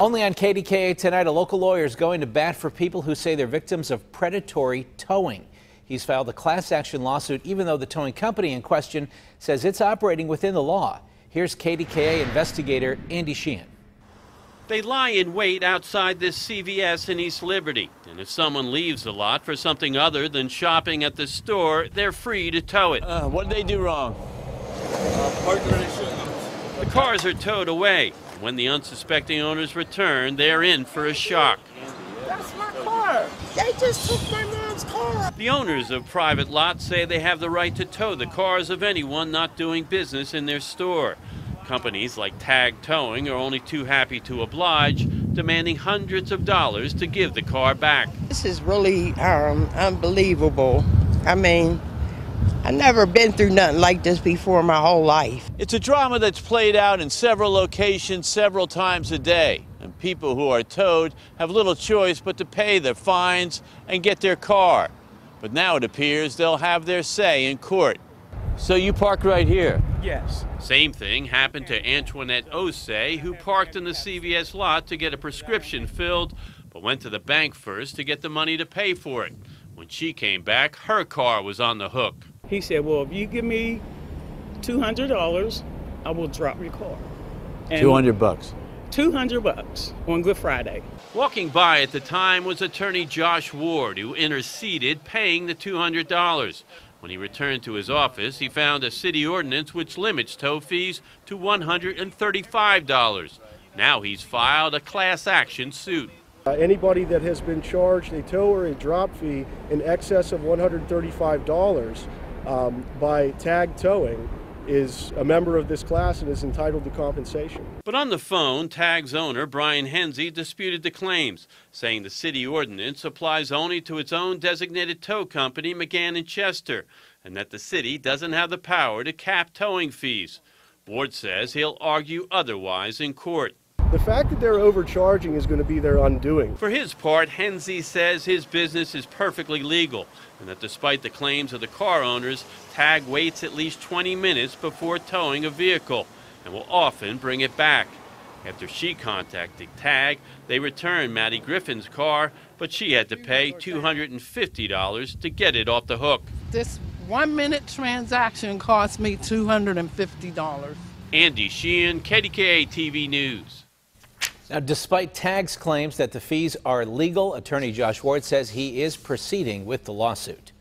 Only on KDKA tonight, a local lawyer is going to bat for people who say they're victims of predatory towing. He's filed a class action lawsuit even though the towing company in question says it's operating within the law. Here's KDKA investigator Andy Sheehan. They lie in wait outside this CVS in East Liberty. And if someone leaves the lot for something other than shopping at the store, they're free to tow it. Uh, what did they do wrong? The cars are towed away. When the unsuspecting owners return, they're in for a shock. That's my car. They just took my mom's car. The owners of private lots say they have the right to tow the cars of anyone not doing business in their store. Companies like Tag Towing are only too happy to oblige, demanding hundreds of dollars to give the car back. This is really um, unbelievable. I mean, I've never been through nothing like this before in my whole life. It's a drama that's played out in several locations several times a day. And people who are towed have little choice but to pay their fines and get their car. But now it appears they'll have their say in court. So you park right here? Yes. Same thing happened to Antoinette Osei, who parked in the CVS lot to get a prescription filled, but went to the bank first to get the money to pay for it. When she came back, her car was on the hook. He said, Well, if you give me $200, I will drop your car. And 200 bucks. 200 bucks on Good Friday. Walking by at the time was attorney Josh Ward, who interceded paying the $200. When he returned to his office, he found a city ordinance which limits tow fees to $135. Now he's filed a class action suit. Uh, anybody that has been charged a tow or a drop fee in excess of $135 um, by tag towing is a member of this class and is entitled to compensation. But on the phone, Tag's owner, Brian Hensey, disputed the claims, saying the city ordinance applies only to its own designated tow company, McGann and Chester, and that the city doesn't have the power to cap towing fees. Ward says he'll argue otherwise in court. The fact that they're overcharging is going to be their undoing. For his part, Hensey says his business is perfectly legal and that despite the claims of the car owners, Tag waits at least 20 minutes before towing a vehicle and will often bring it back. After she contacted Tag, they returned Maddie Griffin's car, but she had to pay $250 to get it off the hook. This one minute transaction cost me $250. Andy Sheehan, KDKA TV News. Now, despite Tag's claims that the fees are legal, attorney Josh Ward says he is proceeding with the lawsuit.